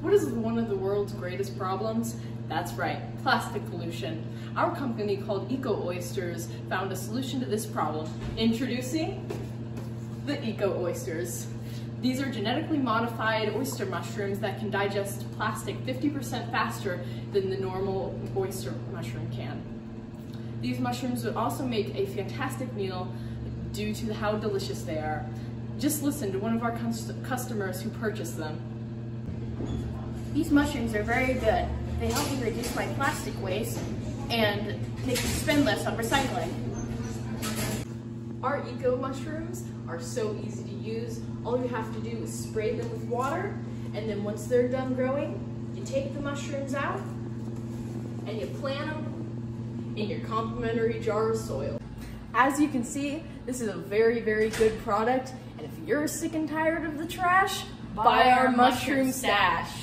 What is one of the world's greatest problems? That's right, plastic pollution. Our company called Eco Oysters found a solution to this problem. Introducing the Eco Oysters. These are genetically modified oyster mushrooms that can digest plastic 50% faster than the normal oyster mushroom can. These mushrooms would also make a fantastic meal due to how delicious they are. Just listen to one of our customers who purchased them. These mushrooms are very good. They help me reduce my plastic waste and make me spend less on recycling. Our eco mushrooms are so easy to use. All you have to do is spray them with water, and then once they're done growing, you take the mushrooms out and you plant them in your complimentary jar of soil. As you can see, this is a very, very good product, and if you're sick and tired of the trash, buy, our mushroom stash.